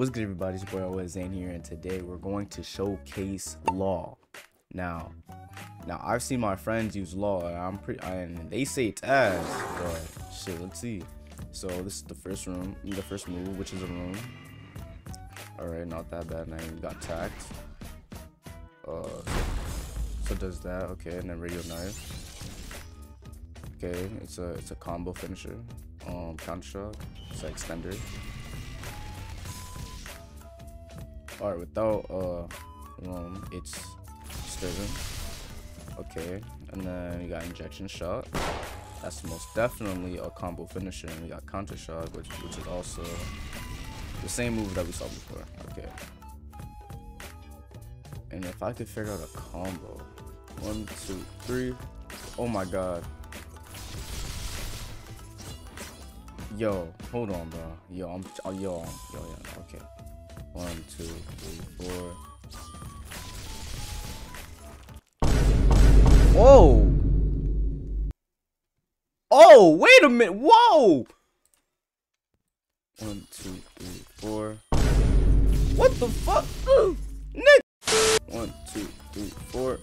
What's good, everybody? It's your boy Zane here, and today we're going to showcase Law. Now, now I've seen my friends use Law, and I'm pretty, and they say it's ass, but shit, let's see. So this is the first room, the first move, which is a room. All right, not that bad. Now you got Takt. Uh, so does that? Okay, and then radio knife. Okay, it's a it's a combo finisher. Um, counter shot. It's an extender. All right, without uh, um, it's stirring. Okay, and then you got injection shot. That's most definitely a combo finisher. And we got counter shot, which which is also the same move that we saw before. Okay. And if I could figure out a combo, one, two, three. Oh my god. Yo, hold on, bro. Yo, I'm, oh, yo, yo, yeah, okay. One, two, three, four. Whoa! Oh, wait a minute. Whoa! One, two, three, four. What the fuck? Nick! One, two, three, four.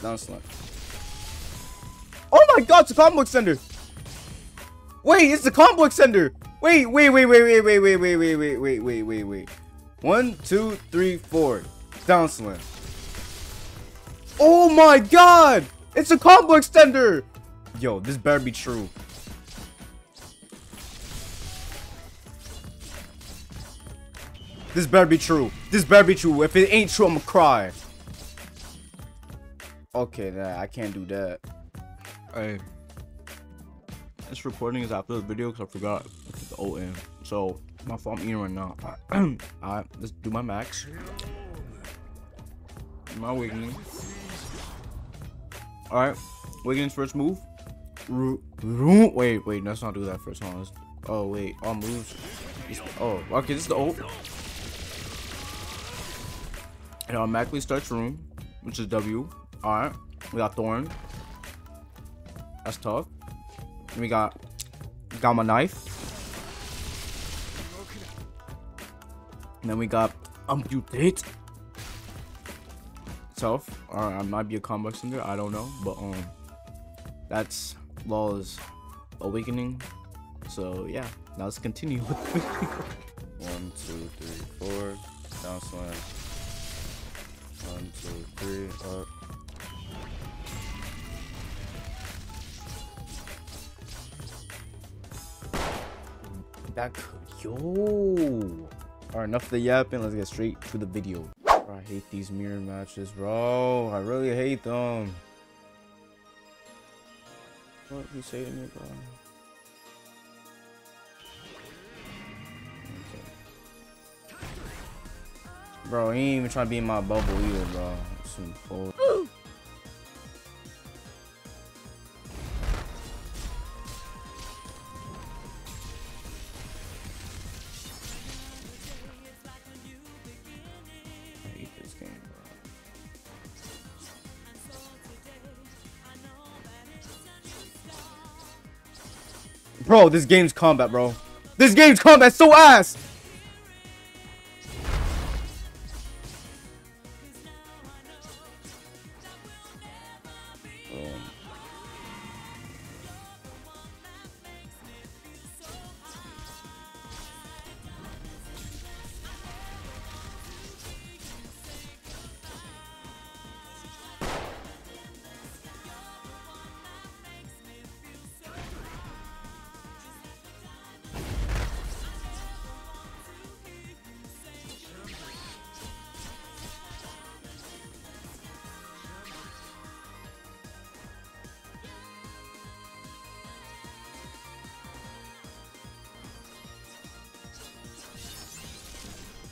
Down slam. Oh my god, it's a combo extender! Wait, it's the combo extender! Wait, wait, wait, wait, wait, wait, wait, wait, wait, wait, wait, wait, wait, wait. One, two, three, four. Down slam. Oh my god! It's a combo extender! Yo, this better be true. This better be true. This better be true. If it ain't true, I'ma cry. Okay, nah, I can't do that. Hey. This recording is after the video because I forgot the O in. So, my fault I'm eating right now. Alright, let's do my max. My awakening. Alright, awakening's first move. Wait, wait, let's not do that first. Hold oh, wait, all moves. Oh, okay, this is the ult. It automatically starts room, which is W. Alright, we got Thorn. That's tough. we got Gamma Knife. And then we got Amputate. Tough. Or I might be a combo singer, I don't know. But um that's Law's awakening. So yeah, now let's continue with the video. One, two, three, four. Down slam. One, two, three, up. That yo. Alright, enough of the yapping. Let's get straight to the video. Bro, I hate these mirror matches, bro. I really hate them. What you say to me, bro? Bro, he ain't even trying to be in my bubble either, bro. Some bull. Bro. This game's combat, bro. This game's combat so ass!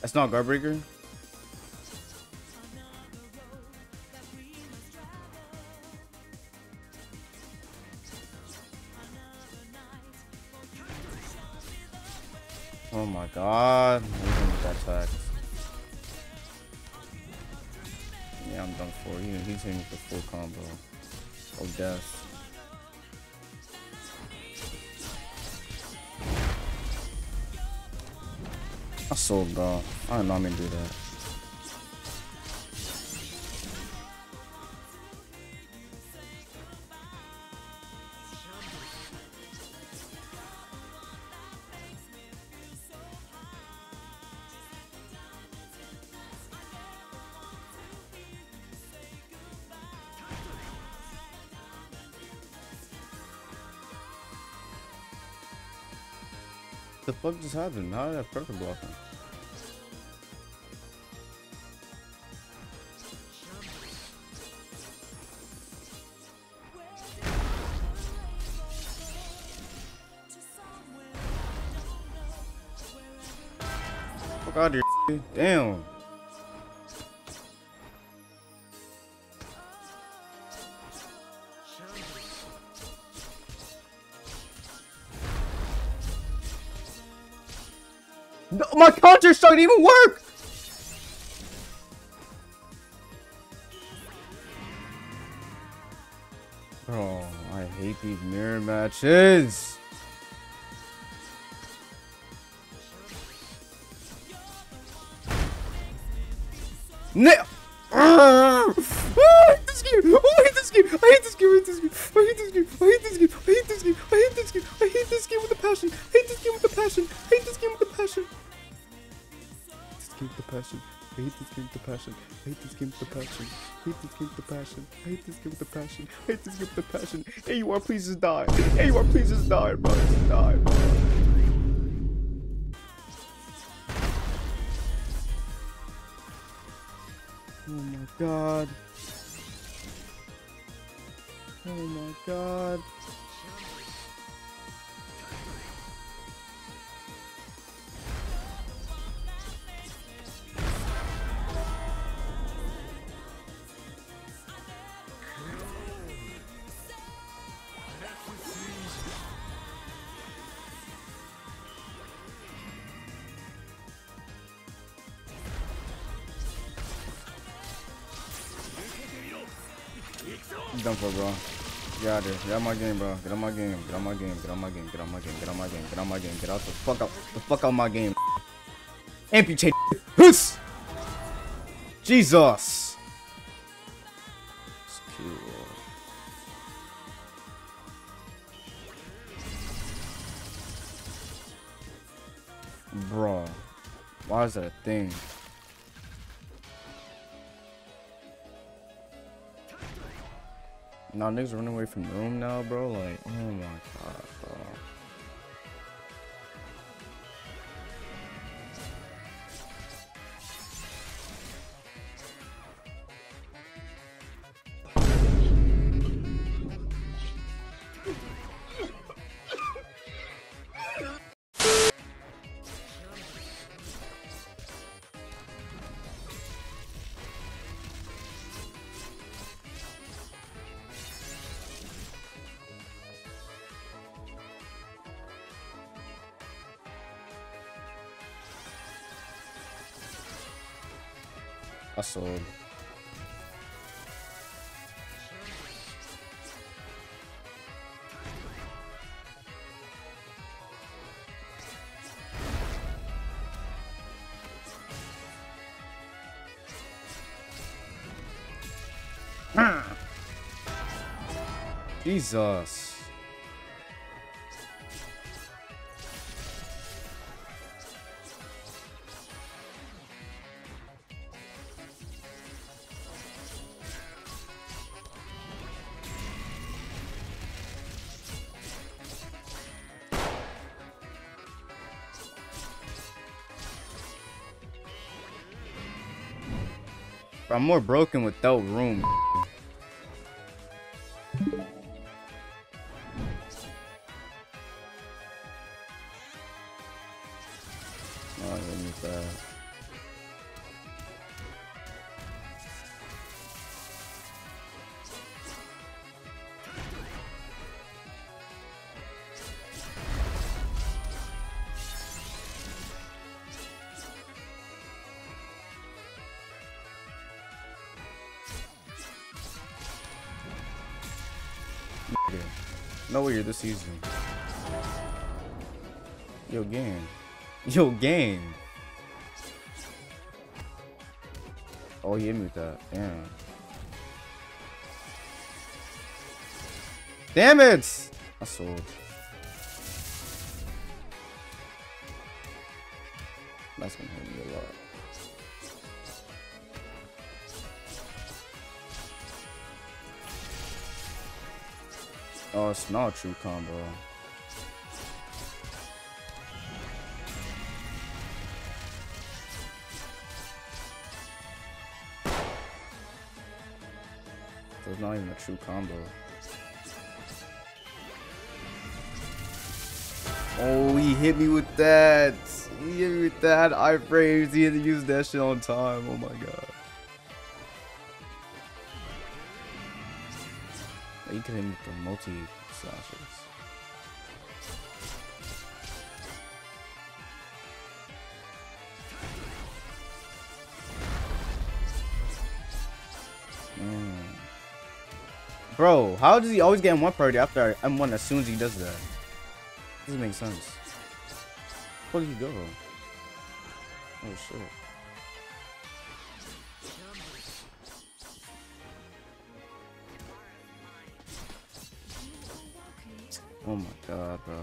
That's not Guardbreaker. Oh my god. that Yeah, I'm done for. He, he's hitting the full combo of death. I sold, bro. I did not mean to do that. the fuck just happened? How did that perfect block damn. No, my counter strike didn't even work! Bro, I hate these mirror matches. No! I hate this game! Oh, I hate this game! I hate this game! I hate this game! I hate this game! I hate this game! I hate this game! I hate this game! I hate this game with a passion! I hate this game with a passion! I hate this game with a passion! This game with a passion. I hate this game with a passion. I hate this game with a passion. I hate this game with a passion. I hate this game with a passion. I hate this game with a passion. AUR, please just die. AUR, please just die, bro. Just die, bro. God. Oh my god. Done for, bro. Get out there. Get out my game, bro. Get out my game. Get out my game. Get out my game. Get out my game. Get out my game. Get out my game. Get out the fuck out. The fuck out my game. Amputate. Huss! Jesus. Skill. Bro. Why is that a thing? Now niggas running away from the room now, bro. Like, oh my god, bro. I sold. Jesus. I'm more broken without room. No way you're this season. Yo, game, Yo, game. Oh, he hit me with that. Damn. Damn it! I sold. That's gonna hurt me a lot. Oh, it's not a true combo. It's not even a true combo. Oh, he hit me with that. He hit me with that iframes. He had to use that shit on time. Oh my god. You can hit me the multi slashes. Bro, how does he always get in one party after M1 as soon as he does that? Doesn't make sense. Where did he go? Oh shit. Oh my god, bro.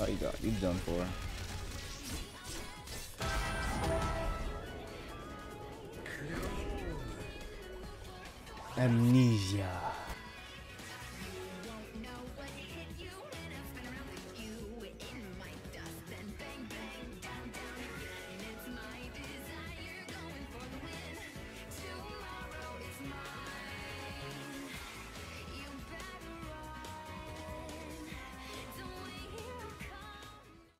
Oh, you got you done for. Amnesia.